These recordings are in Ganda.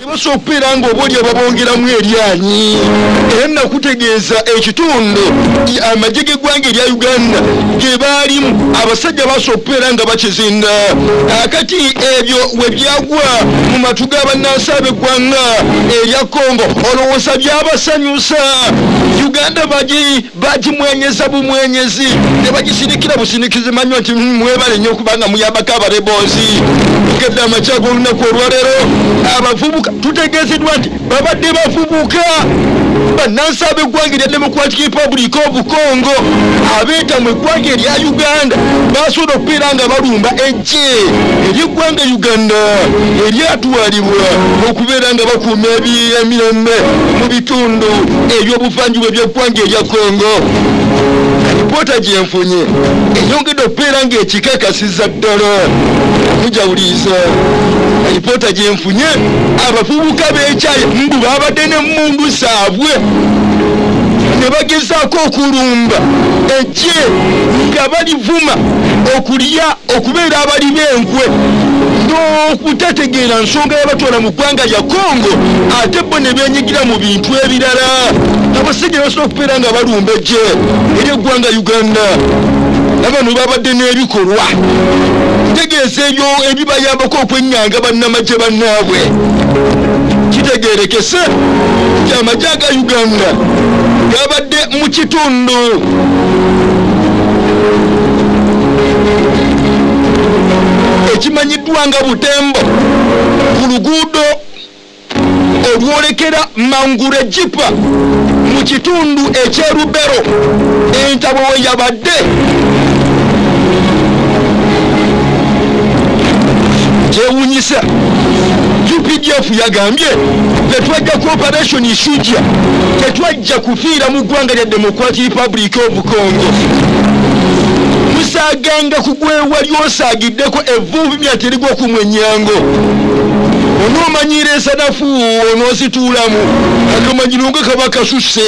nga oba oli ababongeramu eryanyi era nakutegeeza ekitundu. Amagye g'eggwanga erya uganda ge baalimu. Abasajja basobola okubeera nga bakizinda. Akati ebyo we byagwa mu matu g'abannansi ab'eggwanga erya kongo olowooza byabasanyusa. Uganda bagimwenyeza bumwenyezi. Ne bagisirikira businikizi manyo nti mwebale nnyo okubanga muyambako abarebozi gedde amakya g'olunaku olwaleero abavubuka tutegezeddwa nti babadde bavubuka bannansi ab'eggwanga erya democratic republic of congo abeeta mu eggwanga erya uganda basobola okubeera nga balumba ejje ery'eggwanga uganda eryatwalibwa okubeera nga bakuuma emirembe mu bitundu ebyobuvanjuba ebyeggwanga erya congo. Alipoota gyenfunye eyongedde okubeera ng'ekikakasiza ddala. Mujawuliza alipoota gyenfunye abavubuka b'ekyaya mbu babadde n'emmundu zaabwe ne bagezaako okulumba ejje nga balivuma okulya okubeera abali b'enkwe n'okutategeera nsonga yabatwala mu ggwanga lya kongo ate bo ne beenyigira mu bintu ebirala. Abasajja basobola okubeera nga balumba ejje eri eggwanga uganda nabano babadde n'ebikolwa ntegeeza ebyo ebibayambako okwennyanga bannamagye bannaabwe. Kitegeerekese. Nti amagye aga uganda. Gabadde mu kitundu. Ekimanyiddwa nga butembo. Ku luguudo olwolekera mangure jipa kitundu ekyerubero entabo we yabadde. Kyewunyisa updf yagambye tetwajja ku operation isujja tetwajja kufiira mu ggwanga lya democratic republic of congo. Musaaganga kugwewa lyosaagiddeko evvuubi myaterigwokumwenyango onoomanyira esanafu onoozituulamu akamanyirunga kaba kasusse.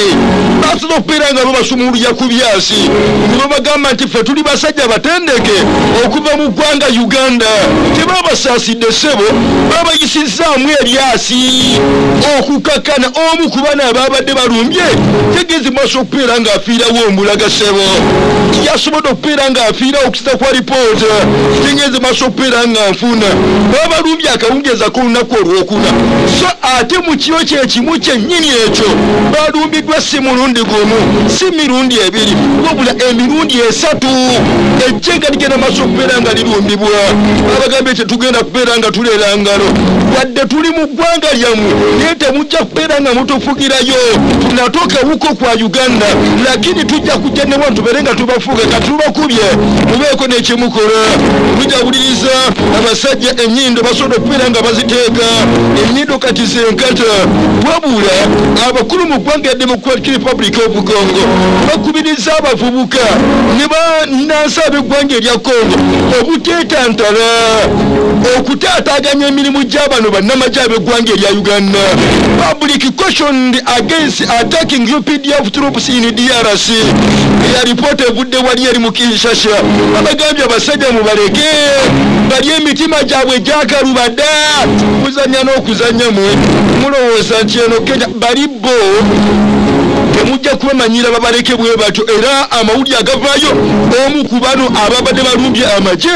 Basobola okubeera nga babasumululya ku byasi ne babagamba nti ffe tuli basajja batendeke okuva mu ggwanga uganda. Tebabasaasidde ssebo babayisizaamu eryasi. Okukakkana omu ku bana ababadde balumbye tegezi maaso okubeera ng'afiirawo ombulaga ssebo. Yasobodde okubeera ng'afiira okusita kwa lipoota tegezi maaso okubeera nga nfuna. Babalumbye akawungeeza k'olunaku olwokuna. So ate mu kiro kyekimu kyennyini ekyo balumbiddwa si mulundi gumu si mirundi ebiri wabula emirundi esatu ejje nga ligenda maaso okubeera nga lirumbibwa. Babagambye tetugenda kubeera nga tuleera ngalo. Wadde tuli mu ggwanga lyammwe naye temujja kubeera nga mutufugirayo. Tunatokewuko kwa uganda lakini tujja kujja ne wanu tubeere nga tubafuga katubakubye mubeeko nekimukola mujawuliriza abasajja enyindo basobola okubeera nga baziteeka enyindo kati zenkata wabula abakulu mu ggwanga ya democratic republic of congo bakubiriza abavubuka ne bannansi ab'eggwanga erya congo obuteetantala okutaataganya emirimu gy'abano bannamagye ab'eggwanga erya uganda. Public questioned against attacking updf troops in drc eya ripoota evudde wali eri mu kinshasa. Babagambye abasajja mubaleke bali emitima gyabwe gyakalubadda kuzanya n'okuzanya mwe. Mulowooza nti eno kenya bali bo temujja kubamanyira babaleke bwe batyo era amawulire agavaayo omu ku bano ababadde balumbye amagye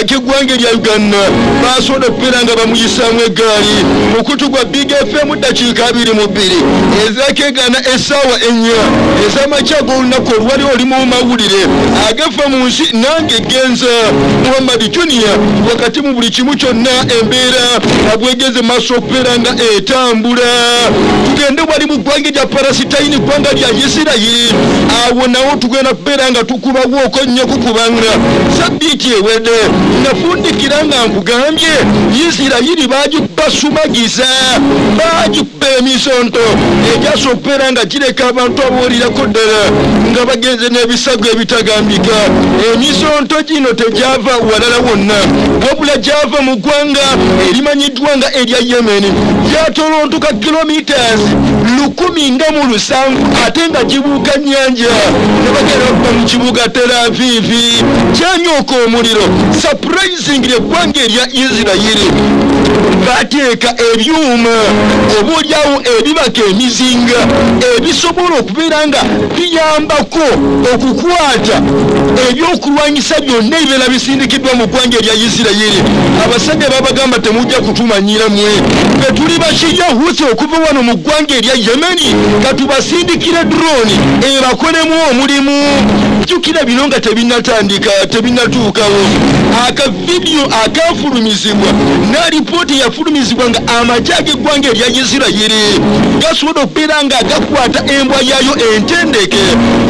ag'eggwanga erya uganda basobola okubeera nga bamuyisaamu eggaali. Mukutu gwa big fm dakiika abiri mu bbiri ezakegana essaawa ennya ez'amakya g'olunaku olwali oli mu mawulire agafa mu nsi nange genza. Muhammadi junior wakati mu buli kimu kyonna embeera abwegeze maaso okubeera nga etambula. Tugende wali mu ggwanga erya parasitayini ggwanga lya isirayiri awo nawo tugenda kubeera nga tukubawooko nnyo kukubanga sabbiiti ewedde nafundikira nga nkugambye isirayiri bagibasumagiza bagikuba emisonto egyasa okubeera nga gireka abantu abawulirako ddala nga bagenze n'ebisago ebitagambika. Emisonto gino tegyava walala wonna. Wabula gyava mu ggwanga erimanyiddwa nga erya yemeni lyatolontuka kilomitas lukumi nga mu lusanvu ate nga gibuuka nyanja ne bagenda okuva mu kibuga teravivi kyanyooka omuliro. Surprisingly eggwanga erya isirayiri bateeka ebyuma. Obaolyawo ebibaka emizinga. Ebisobola okubeera nga biyambako okukwata ebyokulwanyisa byonna ebibeera bisindikiddwa mu ggwanga erya isirayiri abasajja babagamba temujja kutumanyira mwe. Be tuli bakiyahusi okuva wano mu ggwanga erya yemeni katubasindikire droni ebakolemu omulimu. Jjukira bino nga tebinatandika tebinatuukawo akavidiyo akafulumizibwa nalipooti yafulumizibwa nga amagye ag'eggwanga erya isirayiri gasobola okubeera nga gakwata embwa yaayo entendeke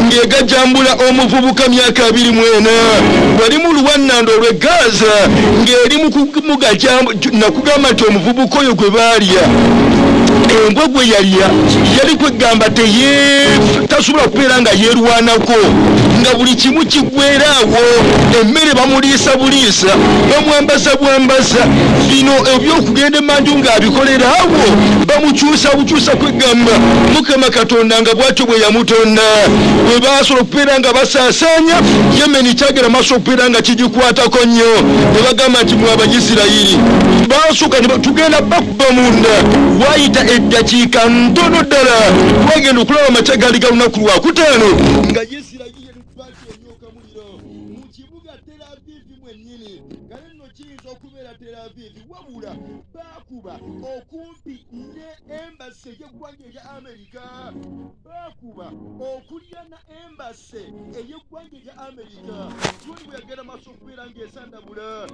ng'egajambula omuvubuka myaka abiri mwena wali mu luwannando lw'e gaza ng'eri nakugamba nti omuvubuka oyo gwe baalya embwa gwe yalya yali kwegamba tasobola kubeera nga yeerwanako nga buli kimu kiggweeraawo emmere bamuliisa buliisa bamwambaza bwambaza bino ebyokugenda emanju ng'abikoleraawo bamukyusa bukyusa kwegamba mukama katonda nga bwatyo bwe yamutonda bwe basobola okubeera nga basaasaanya yemeni kyagera maaso okubeera nga kigikwatako nnyo. Ne bagamba nti mwe abaisirayiri basooka tugenda bakuba munda wayita eddakiika ntono ddala. Twagenda okulaba amakya gaali ga lunaku lwakutaano nga isirayiri erikwati emyoka muliro mu kibuga teravivi mwennyini. Kale nno kiyinza okubeera teravivi wabula baakuba okumpi ne embasi ey'eggwanga erya amerika baakuba okulya na embase ey'eggwanga erya amerika tuli bwe yagenda maaso okubeera ng'esandabula